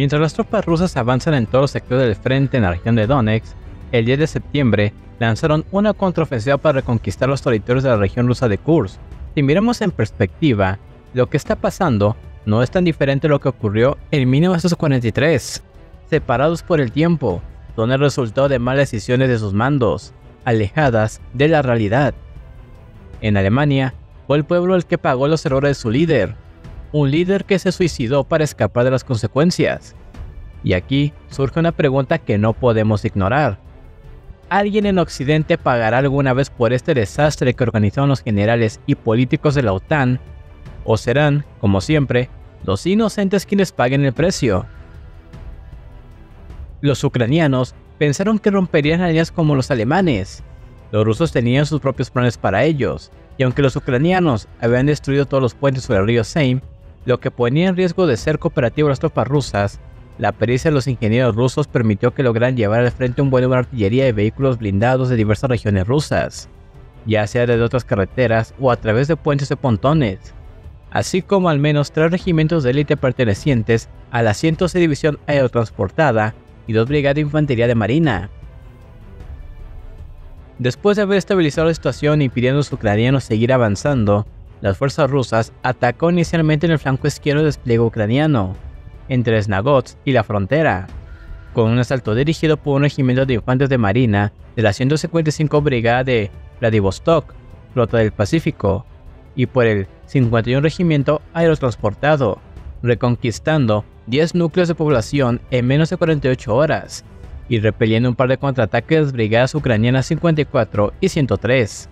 Mientras las tropas rusas avanzan en todo el sector del frente en la región de Donetsk, el 10 de septiembre lanzaron una contraofensiva para reconquistar los territorios de la región rusa de Kursk. Si miramos en perspectiva, lo que está pasando no es tan diferente a lo que ocurrió en 1943. Separados por el tiempo, son el resultado de malas decisiones de sus mandos, alejadas de la realidad. En Alemania, fue el pueblo el que pagó los errores de su líder, un líder que se suicidó para escapar de las consecuencias. Y aquí surge una pregunta que no podemos ignorar. ¿Alguien en Occidente pagará alguna vez por este desastre que organizaron los generales y políticos de la OTAN? ¿O serán, como siempre, los inocentes quienes paguen el precio? Los ucranianos pensaron que romperían alianzas como los alemanes. Los rusos tenían sus propios planes para ellos, y aunque los ucranianos habían destruido todos los puentes sobre el río Seim, lo que ponía en riesgo de ser cooperativo a las tropas rusas, la pericia de los ingenieros rusos permitió que lograran llevar al frente un buen número de artillería y vehículos blindados de diversas regiones rusas, ya sea desde otras carreteras o a través de puentes de pontones, así como al menos tres regimientos de élite pertenecientes a la 106 División Aerotransportada y dos brigadas de infantería de marina. Después de haber estabilizado la situación impidiendo a los ucranianos seguir avanzando, las fuerzas rusas atacó inicialmente en el flanco izquierdo del despliegue ucraniano, entre Snagots y la frontera, con un asalto dirigido por un regimiento de infantes de marina de la 155 Brigada de Vladivostok, Flota del Pacífico, y por el 51 Regimiento Aerotransportado, reconquistando 10 núcleos de población en menos de 48 horas y repeliendo un par de contraataques de brigadas ucranianas 54 y 103.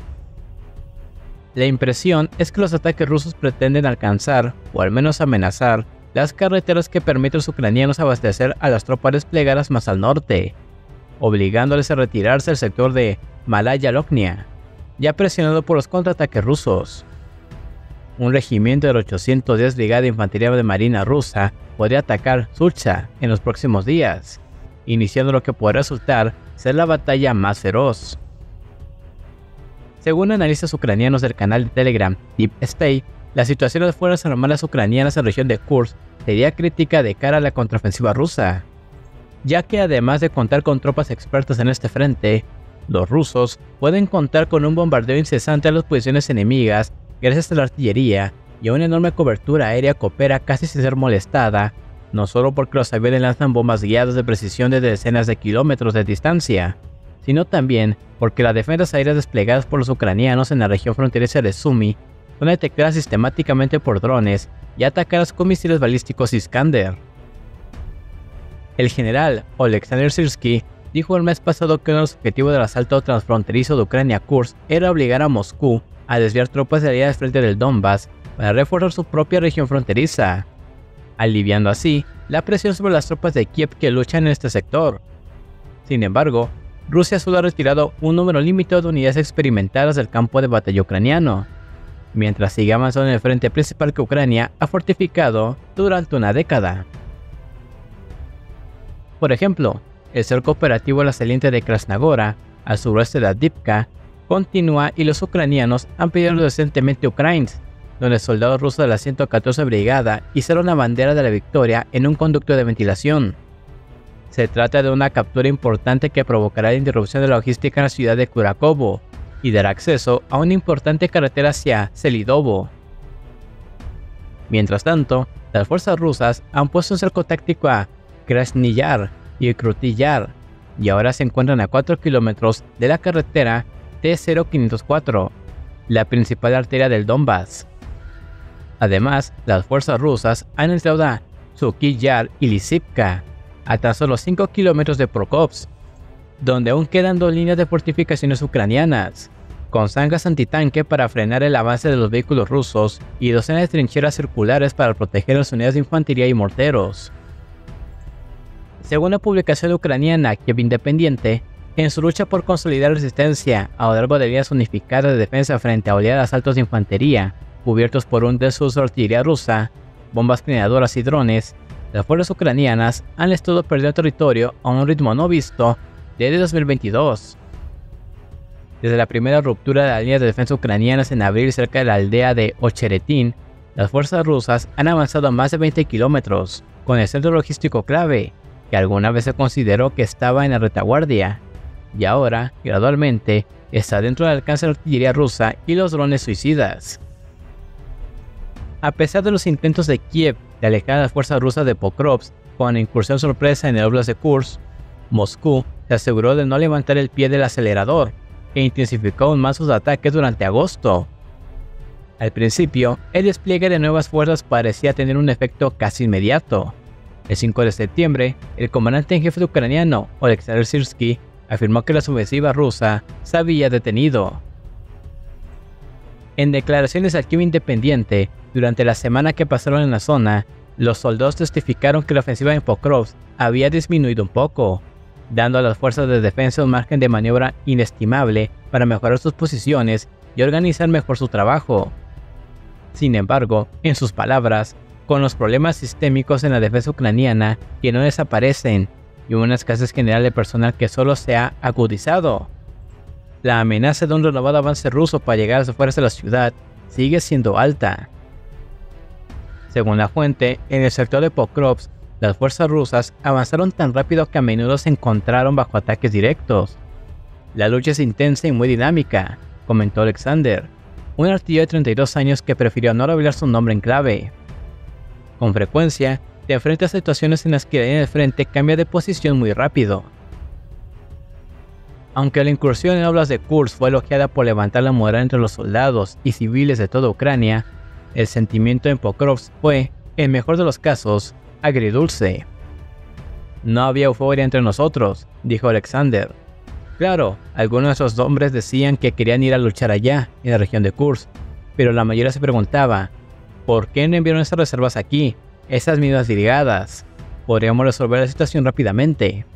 La impresión es que los ataques rusos pretenden alcanzar, o al menos amenazar, las carreteras que permiten a los ucranianos abastecer a las tropas desplegadas más al norte, obligándoles a retirarse del sector de Malaya Loknia, ya presionado por los contraataques rusos. Un regimiento de 810 Brigada de Infantería de Marina rusa podría atacar Sucha en los próximos días, iniciando lo que podría resultar ser la batalla más feroz. Según analistas ucranianos del canal de Telegram Deep State, la situación de las fuerzas armadas ucranianas en la región de Kursk sería crítica de cara a la contraofensiva rusa, ya que además de contar con tropas expertas en este frente, los rusos pueden contar con un bombardeo incesante a las posiciones enemigas gracias a la artillería y a una enorme cobertura aérea que opera casi sin ser molestada, no solo porque los aviones lanzan bombas guiadas de precisión de decenas de kilómetros de distancia, sino también porque las defensas aéreas desplegadas por los ucranianos en la región fronteriza de Sumi son detectadas sistemáticamente por drones y atacadas con misiles balísticos Iskander. El general Oleksandr Sirsky dijo el mes pasado que uno de los objetivos del asalto transfronterizo de Ucrania Kursk era obligar a Moscú a desviar tropas aliadas frente del Donbass para reforzar su propia región fronteriza, aliviando así la presión sobre las tropas de Kiev que luchan en este sector. Sin embargo, Rusia solo ha retirado un número limitado de unidades experimentadas del campo de batalla ucraniano, mientras sigue avanzando en el frente principal que Ucrania ha fortificado durante una década. Por ejemplo, el cerco operativo a la saliente de Krasnagora, al suroeste de Adipka, continúa y los ucranianos han pedido recientemente Ukraines, donde soldados rusos de la 114 Brigada hicieron la bandera de la victoria en un conducto de ventilación. Se trata de una captura importante que provocará la interrupción de la logística en la ciudad de Kurakovo y dará acceso a una importante carretera hacia Selidovo. Mientras tanto, las fuerzas rusas han puesto un cerco táctico a Krasniyar y Krutillar y ahora se encuentran a 4 kilómetros de la carretera T-0504, la principal arteria del Donbass. Además, las fuerzas rusas han entrado a Sukiyar y Lisivka, a tan solo 5 kilómetros de Prokopsk, donde aún quedan dos líneas de fortificaciones ucranianas, con zangas antitanque para frenar el avance de los vehículos rusos y docenas de trincheras circulares para proteger las unidades de infantería y morteros. Según la publicación ucraniana Kiev Independiente, en su lucha por consolidar resistencia a lo largo de vías unificadas de defensa frente a oleadas de asaltos de infantería, cubiertos por un desuso de artillería rusa, bombas planeadoras y drones, las fuerzas ucranianas han estado perdiendo territorio a un ritmo no visto desde 2022. Desde la primera ruptura de las líneas de defensa ucranianas en abril cerca de la aldea de Ocheretin, las fuerzas rusas han avanzado más de 20 kilómetros, con el centro logístico clave, que alguna vez se consideró que estaba en la retaguardia, y ahora, gradualmente, está dentro del alcance de la artillería rusa y los drones suicidas. A pesar de los intentos de Kiev de alejar a las fuerzas rusas de Pokrovsk con incursión sorpresa en el Oblast de Kursk, Moscú se aseguró de no levantar el pie del acelerador e intensificó aún más sus ataques durante agosto. Al principio, el despliegue de nuevas fuerzas parecía tener un efecto casi inmediato. El 5 de septiembre, el comandante en jefe ucraniano, Oleksandr Sirsky, afirmó que la ofensiva rusa se había detenido. En declaraciones al Kiev Independiente, durante la semana que pasaron en la zona, los soldados testificaron que la ofensiva en Pokrovsk había disminuido un poco, dando a las fuerzas de defensa un margen de maniobra inestimable para mejorar sus posiciones y organizar mejor su trabajo. Sin embargo, en sus palabras, con los problemas sistémicos en la defensa ucraniana que no desaparecen y una escasez general de personal que solo se ha agudizado, la amenaza de un renovado avance ruso para llegar a las afueras de la ciudad sigue siendo alta. Según la fuente, en el sector de Pokrovsk las fuerzas rusas avanzaron tan rápido que a menudo se encontraron bajo ataques directos. La lucha es intensa y muy dinámica, comentó Alexander, un artillero de 32 años que prefirió no revelar su nombre en clave. Con frecuencia, te enfrentas a situaciones en las que la línea frente cambia de posición muy rápido. Aunque la incursión en obras de Kursk fue elogiada por levantar la moral entre los soldados y civiles de toda Ucrania, el sentimiento en Pokrovsk fue, en mejor de los casos, agridulce. No había euforia entre nosotros, dijo Alexander. Claro, algunos de esos hombres decían que querían ir a luchar allá, en la región de Kursk, pero la mayoría se preguntaba, ¿por qué no enviaron esas reservas aquí, esas mismas brigadas? Podríamos resolver la situación rápidamente.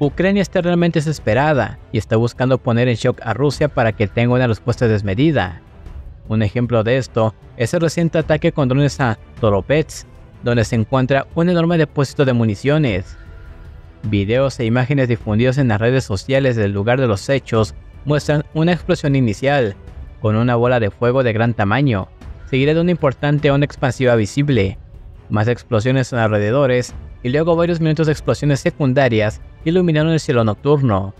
Ucrania está realmente desesperada y está buscando poner en shock a Rusia para que tenga una respuesta desmedida. Un ejemplo de esto es el reciente ataque con drones a Toropets, donde se encuentra un enorme depósito de municiones. Videos e imágenes difundidos en las redes sociales del lugar de los hechos muestran una explosión inicial, con una bola de fuego de gran tamaño, seguida de una importante onda expansiva visible, más explosiones en alrededores y luego varios minutos de explosiones secundarias iluminaron el cielo nocturno.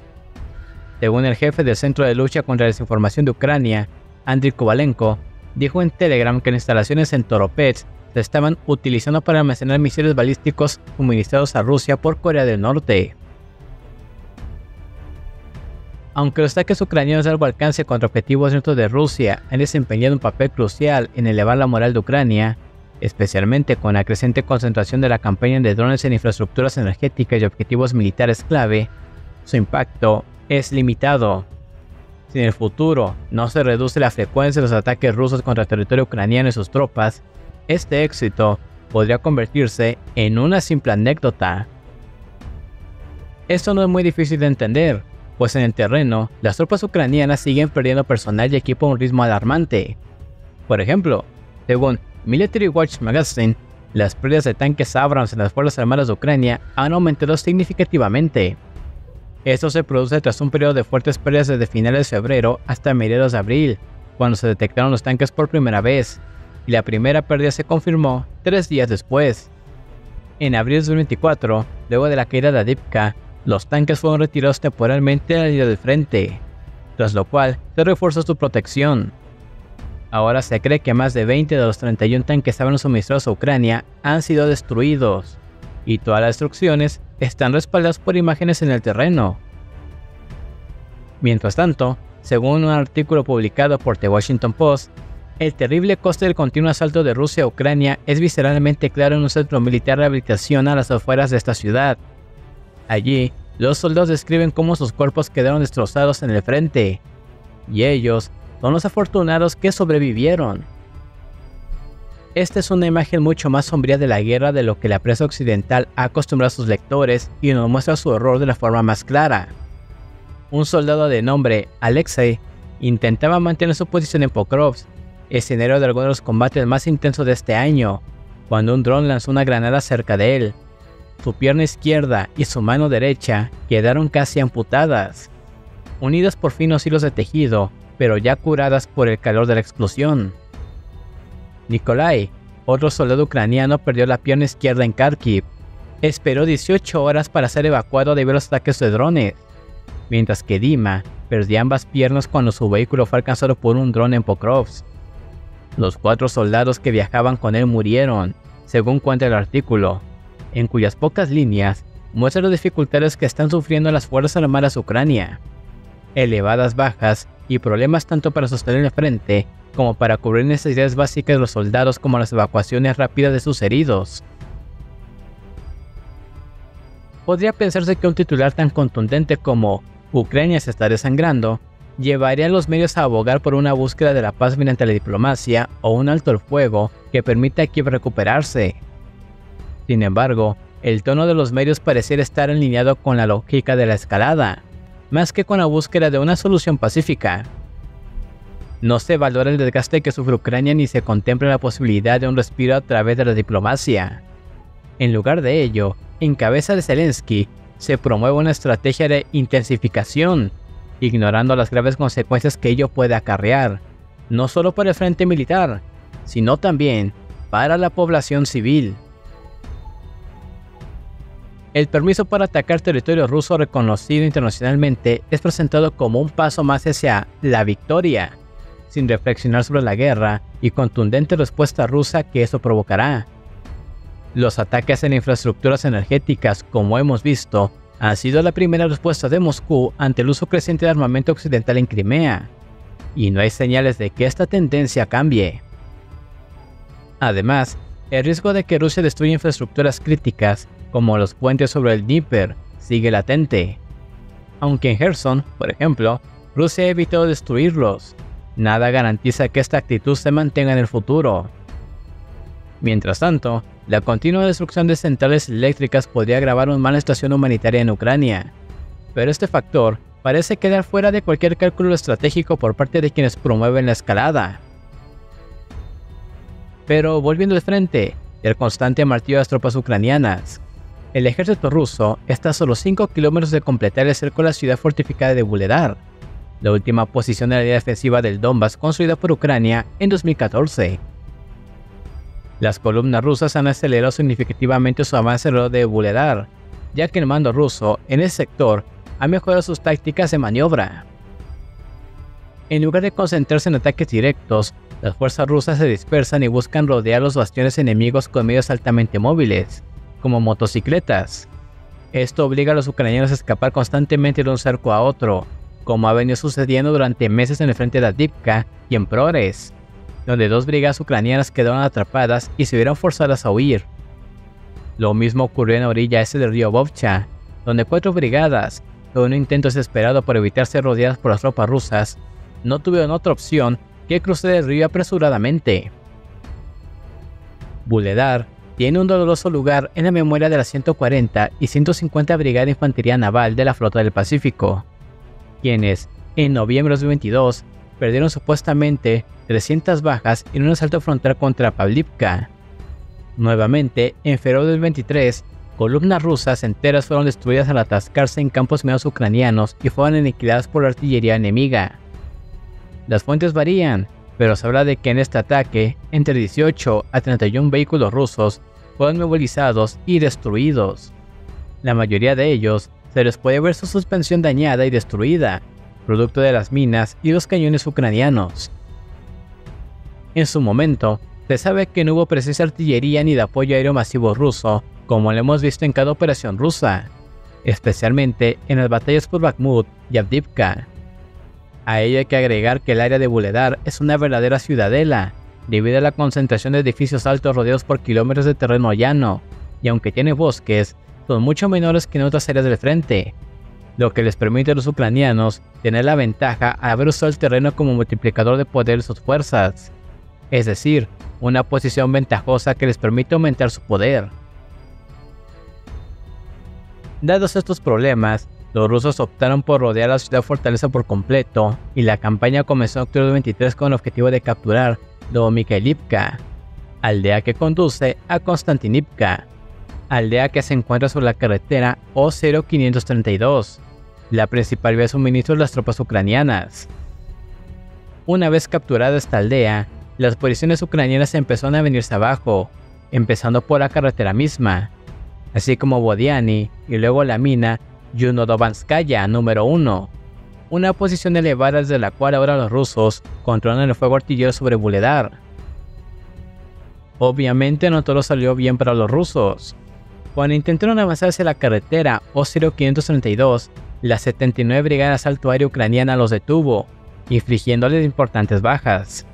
Según el jefe del Centro de Lucha contra la Desinformación de Ucrania, Andriy Kovalenko, dijo en Telegram que las instalaciones en Toropets se estaban utilizando para almacenar misiles balísticos suministrados a Rusia por Corea del Norte. Aunque los ataques ucranianos de largo alcance contra objetivos dentro de Rusia han desempeñado un papel crucial en elevar la moral de Ucrania, especialmente con la creciente concentración de la campaña de drones en infraestructuras energéticas y objetivos militares clave, su impacto es limitado. Si en el futuro no se reduce la frecuencia de los ataques rusos contra el territorio ucraniano y sus tropas, este éxito podría convertirse en una simple anécdota. Esto no es muy difícil de entender, pues en el terreno, las tropas ucranianas siguen perdiendo personal y equipo a un ritmo alarmante. Por ejemplo, según Military Watch Magazine, las pérdidas de tanques Abrams en las Fuerzas Armadas de Ucrania han aumentado significativamente. Esto se produce tras un periodo de fuertes pérdidas desde finales de febrero hasta mediados de abril, cuando se detectaron los tanques por primera vez, y la primera pérdida se confirmó tres días después. En abril de 2024, luego de la caída de Adipka, los tanques fueron retirados temporalmente de la línea del frente, tras lo cual se reforzó su protección. Ahora se cree que más de 20 de los 31 tanques que estaban suministrados a Ucrania han sido destruidos, y todas las destrucciones están respaldadas por imágenes en el terreno. Mientras tanto, según un artículo publicado por The Washington Post, el terrible coste del continuo asalto de Rusia a Ucrania es visceralmente claro en un centro militar de rehabilitación a las afueras de esta ciudad. Allí, los soldados describen cómo sus cuerpos quedaron destrozados en el frente, y ellos son los afortunados que sobrevivieron. Esta es una imagen mucho más sombría de la guerra de lo que la prensa occidental ha acostumbrado a sus lectores y nos muestra su horror de la forma más clara. Un soldado de nombre Alexei intentaba mantener su posición en Pokrovsk, escenario de algunos de los combates más intensos de este año, cuando un dron lanzó una granada cerca de él. Su pierna izquierda y su mano derecha quedaron casi amputadas, unidas por finos hilos de tejido, pero ya curadas por el calor de la explosión. Nikolai, otro soldado ucraniano perdió la pierna izquierda en Kharkiv. Esperó 18 horas para ser evacuado debido a los ataques de drones, mientras que Dima perdió ambas piernas cuando su vehículo fue alcanzado por un dron en Pokrovsk. Los cuatro soldados que viajaban con él murieron, según cuenta el artículo, en cuyas pocas líneas muestra las dificultades que están sufriendo las Fuerzas Armadas Ucrania, elevadas bajas y problemas tanto para sostener el frente como para cubrir necesidades básicas de los soldados como las evacuaciones rápidas de sus heridos. Podría pensarse que un titular tan contundente como Ucrania se está desangrando llevaría a los medios a abogar por una búsqueda de la paz mediante la diplomacia o un alto el fuego que permita a Kiev recuperarse. Sin embargo, el tono de los medios pareciera estar alineado con la lógica de la escalada, más que con la búsqueda de una solución pacífica. No se valora el desgaste que sufre Ucrania ni se contempla la posibilidad de un respiro a través de la diplomacia. En lugar de ello, en cabeza de Zelensky, se promueve una estrategia de intensificación, ignorando las graves consecuencias que ello puede acarrear, no solo para el frente militar, sino también para la población civil. El permiso para atacar territorio ruso reconocido internacionalmente es presentado como un paso más hacia la victoria, sin reflexionar sobre la guerra y contundente respuesta rusa que eso provocará. Los ataques en infraestructuras energéticas, como hemos visto, han sido la primera respuesta de Moscú ante el uso creciente de armamento occidental en Crimea, y no hay señales de que esta tendencia cambie. Además, el riesgo de que Rusia destruya infraestructuras críticas como los puentes sobre el Dnieper, sigue latente. Aunque en Gerson, por ejemplo, Rusia ha evitado destruirlos, nada garantiza que esta actitud se mantenga en el futuro. Mientras tanto, la continua destrucción de centrales eléctricas podría agravar una mala situación humanitaria en Ucrania, pero este factor parece quedar fuera de cualquier cálculo estratégico por parte de quienes promueven la escalada. Pero volviendo de frente, el constante martillo de las tropas ucranianas, el ejército ruso está a solo 5 kilómetros de completar el cerco a la ciudad fortificada de Buledar, la última posición de la línea defensiva del Donbass construida por Ucrania en 2014. Las columnas rusas han acelerado significativamente su avance alrededor de Buledar, ya que el mando ruso en ese sector ha mejorado sus tácticas de maniobra. En lugar de concentrarse en ataques directos, las fuerzas rusas se dispersan y buscan rodear los bastiones enemigos con medios altamente móviles, como motocicletas. Esto obliga a los ucranianos a escapar constantemente de un cerco a otro, como ha venido sucediendo durante meses en el frente de Adivka y en Progres, donde dos brigadas ucranianas quedaron atrapadas y se vieron forzadas a huir. Lo mismo ocurrió en la orilla este del río Bovcha, donde cuatro brigadas, en un intento desesperado por evitar ser rodeadas por las tropas rusas, no tuvieron otra opción que cruzar el río apresuradamente. Buledar tiene un doloroso lugar en la memoria de la 140 y 150 Brigada Infantería Naval de la Flota del Pacífico, quienes, en noviembre de 2022, perdieron supuestamente 300 bajas en un asalto frontal contra Pavlivka. Nuevamente, en febrero del 23, columnas rusas enteras fueron destruidas al atascarse en campos medios ucranianos y fueron aniquiladas por la artillería enemiga. Las fuentes varían, pero se habla de que en este ataque, entre 18 a 31 vehículos rusos fueron movilizados y destruidos. La mayoría de ellos se les puede ver su suspensión dañada y destruida, producto de las minas y los cañones ucranianos. En su momento, se sabe que no hubo presencia artillería ni de apoyo aéreo masivo ruso, como lo hemos visto en cada operación rusa, especialmente en las batallas por Bakhmut y Avdivka. A ello hay que agregar que el área de Buledar es una verdadera ciudadela, debido a la concentración de edificios altos rodeados por kilómetros de terreno llano, y aunque tiene bosques, son mucho menores que en otras áreas del frente, lo que les permite a los ucranianos tener la ventaja al haber usado el terreno como multiplicador de poder de sus fuerzas, es decir, una posición ventajosa que les permite aumentar su poder. Dados estos problemas, los rusos optaron por rodear la ciudad fortaleza por completo, y la campaña comenzó en octubre del 23 con el objetivo de capturar Domikailivka, aldea que conduce a Konstantinivka, aldea que se encuentra sobre la carretera O0532, la principal vía de suministro de las tropas ucranianas. Una vez capturada esta aldea, las posiciones ucranianas empezaron a venirse abajo, empezando por la carretera misma, así como Bodiani y luego la mina Yunodovanskaya número 1, una posición elevada desde la cual ahora los rusos controlan el fuego artillero sobre Buledar. Obviamente no todo salió bien para los rusos. Cuando intentaron avanzar hacia la carretera Osiro 532, la 79 Brigada Asalto Aéreo Ucraniana los detuvo, infligiéndoles importantes bajas.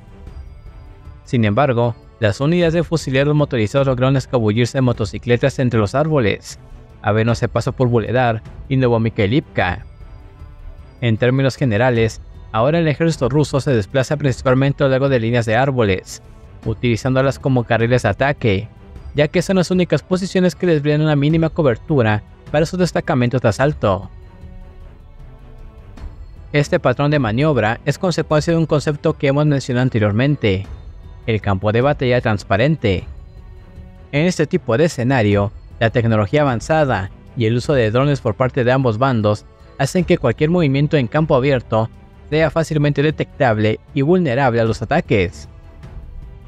Sin embargo, las unidades de fusileros motorizados lograron escabullirse en motocicletas entre los árboles, abriéndose paso por Buledar y Novomikhailivka. En términos generales, ahora el ejército ruso se desplaza principalmente a lo largo de líneas de árboles, utilizándolas como carriles de ataque, ya que son las únicas posiciones que les brindan una mínima cobertura para sus destacamentos de asalto. Este patrón de maniobra es consecuencia de un concepto que hemos mencionado anteriormente, el campo de batalla transparente. En este tipo de escenario, la tecnología avanzada y el uso de drones por parte de ambos bandos hacen que cualquier movimiento en campo abierto sea fácilmente detectable y vulnerable a los ataques.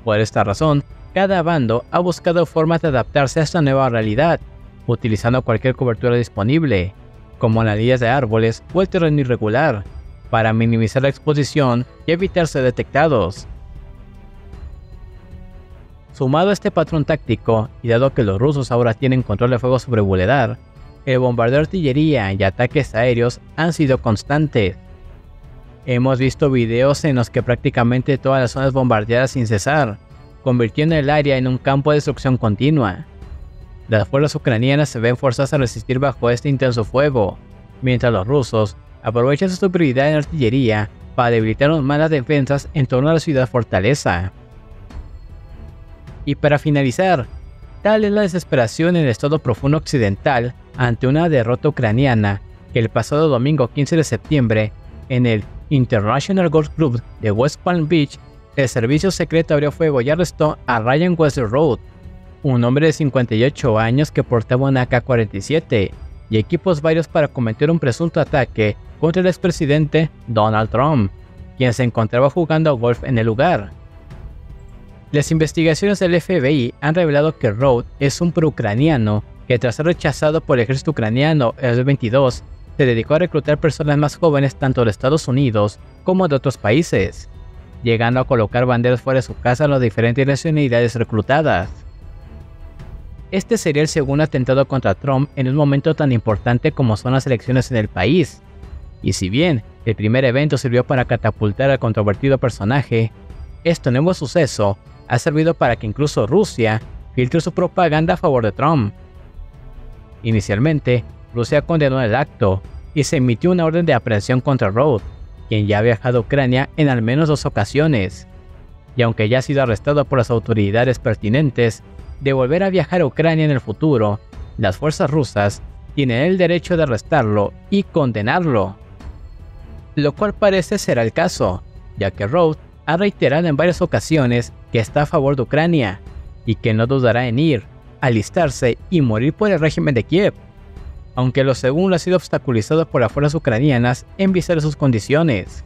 Por esta razón, cada bando ha buscado formas de adaptarse a esta nueva realidad, utilizando cualquier cobertura disponible, como las líneas de árboles o el terreno irregular, para minimizar la exposición y evitar ser detectados. Sumado a este patrón táctico, y dado que los rusos ahora tienen control de fuego sobre Buledar, el bombardeo de artillería y ataques aéreos han sido constantes. Hemos visto videos en los que prácticamente todas las zonas bombardeadas sin cesar, convirtiendo el área en un campo de destrucción continua. Las fuerzas ucranianas se ven forzadas a resistir bajo este intenso fuego, mientras los rusos aprovechan su superioridad en artillería para debilitar las defensas en torno a la ciudad fortaleza. Y para finalizar, tal es la desesperación en el estado profundo occidental ante una derrota ucraniana que el pasado domingo 15 de septiembre en el International Golf Club de West Palm Beach, el servicio secreto abrió fuego y arrestó a Ryan Road, un hombre de 58 años que portaba una AK-47 y equipos varios para cometer un presunto ataque contra el expresidente Donald Trump, quien se encontraba jugando golf en el lugar. Las investigaciones del FBI han revelado que Road es un pro-ucraniano que tras ser rechazado por el ejército ucraniano en el 22, se dedicó a reclutar personas más jóvenes tanto de Estados Unidos como de otros países, llegando a colocar banderas fuera de su casa a las diferentes nacionalidades reclutadas. Este sería el segundo atentado contra Trump en un momento tan importante como son las elecciones en el país. Y si bien el primer evento sirvió para catapultar al controvertido personaje, este nuevo suceso ha servido para que incluso Rusia filtre su propaganda a favor de Trump. Inicialmente, Rusia condenó el acto y se emitió una orden de aprehensión contra Roth, quien ya ha viajado a Ucrania en al menos dos ocasiones. Y aunque ya ha sido arrestado por las autoridades pertinentes, de volver a viajar a Ucrania en el futuro, las fuerzas rusas tienen el derecho de arrestarlo y condenarlo. Lo cual parece ser el caso, ya que Roth ha reiterado en varias ocasiones que está a favor de Ucrania y que no dudará en ir, alistarse y morir por el régimen de Kiev, aunque lo segundo ha sido obstaculizado por las fuerzas ucranianas en vista de sus condiciones.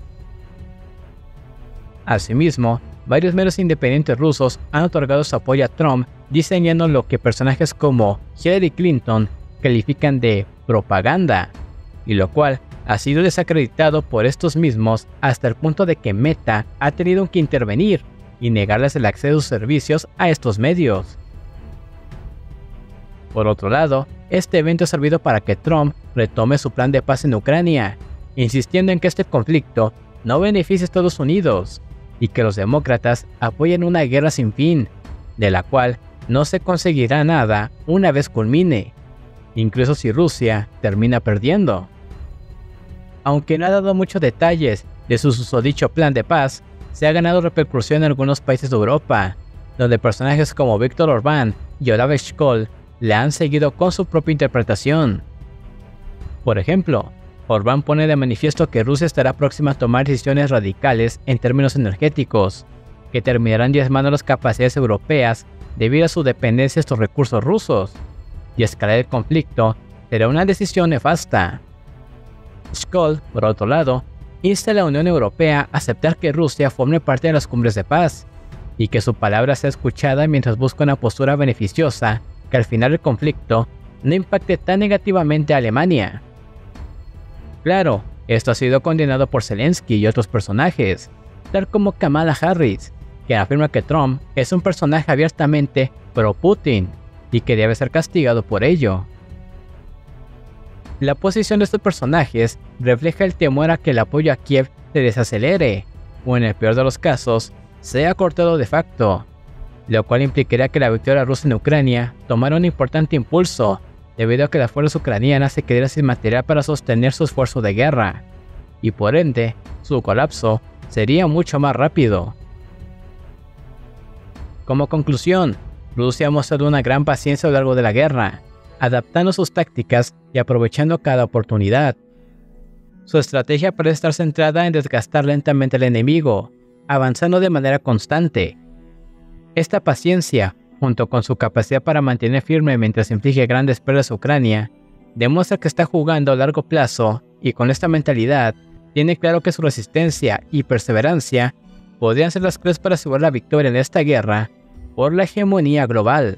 Asimismo, varios medios independientes rusos han otorgado su apoyo a Trump diseñando lo que personajes como Hillary Clinton califican de propaganda, y lo cual ha sido desacreditado por estos mismos hasta el punto de que Meta ha tenido que intervenir y negarles el acceso a sus servicios a estos medios. Por otro lado, este evento ha servido para que Trump retome su plan de paz en Ucrania, insistiendo en que este conflicto no beneficia a Estados Unidos y que los demócratas apoyen una guerra sin fin, de la cual no se conseguirá nada una vez culmine, incluso si Rusia termina perdiendo. Aunque no ha dado muchos detalles de su susodicho plan de paz, se ha ganado repercusión en algunos países de Europa, donde personajes como Víctor Orbán y Olaf Scholz le han seguido con su propia interpretación. Por ejemplo, Orbán pone de manifiesto que Rusia estará próxima a tomar decisiones radicales en términos energéticos, que terminarán diezmando las capacidades europeas debido a su dependencia de estos recursos rusos, y escalar el conflicto será una decisión nefasta. Skoll, por otro lado, insta a la Unión Europea a aceptar que Rusia forme parte de las cumbres de paz, y que su palabra sea escuchada mientras busca una postura beneficiosa que al final del conflicto no impacte tan negativamente a Alemania. Claro, esto ha sido condenado por Zelensky y otros personajes, tal como Kamala Harris, que afirma que Trump es un personaje abiertamente pro-Putin y que debe ser castigado por ello. La posición de estos personajes refleja el temor a que el apoyo a Kiev se desacelere, o en el peor de los casos, sea cortado de facto, lo cual implicaría que la victoria rusa en Ucrania tomara un importante impulso, debido a que las fuerzas ucranianas se quedaran sin material para sostener su esfuerzo de guerra, y por ende, su colapso sería mucho más rápido. Como conclusión, Rusia ha mostrado una gran paciencia a lo largo de la guerra, adaptando sus tácticas y aprovechando cada oportunidad. Su estrategia parece estar centrada en desgastar lentamente al enemigo, avanzando de manera constante. Esta paciencia, junto con su capacidad para mantener firme mientras inflige grandes pérdidas a Ucrania, demuestra que está jugando a largo plazo y con esta mentalidad tiene claro que su resistencia y perseverancia podrían ser las claves para asegurar la victoria en esta guerra por la hegemonía global.